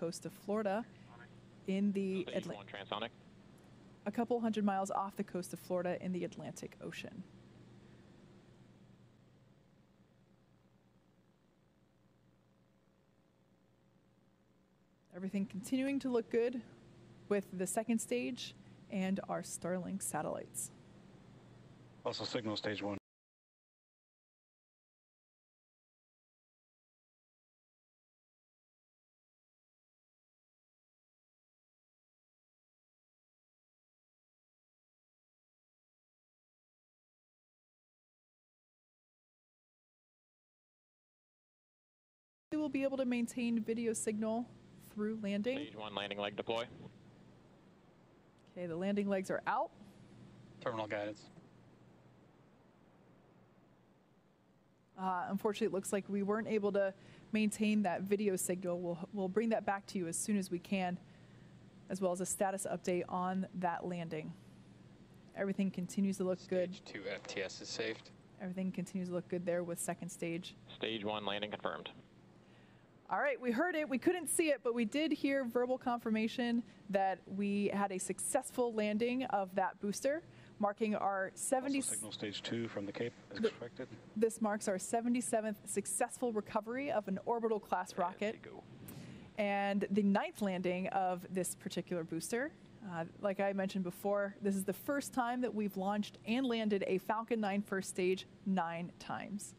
coast of Florida in the Stage Atla- one transonic. a couple hundred miles off the coast of Florida in the Atlantic Ocean. Everything continuing to look good with the second stage and our Starlink satellites. Also signal stage one. Will be able to maintain video signal through landing. Stage one landing leg deploy. Okay, the landing legs are out. Terminal guidance. Uh, unfortunately, it looks like we weren't able to maintain that video signal. We'll, we'll bring that back to you as soon as we can, as well as a status update on that landing. Everything continues to look good. Stage two FTS is safed. Everything continues to look good there with second stage. Stage one landing confirmed. All right, we heard it. We couldn't see it, but we did hear verbal confirmation that we had a successful landing of that booster, marking our 70. Also signal stage two from the Cape as expected. This marks our 77th successful recovery of an orbital class rocket. Ready go. and the ninth landing of this particular booster. Uh, like I mentioned before, this is the first time that we've launched and landed a Falcon 9 first stage nine times.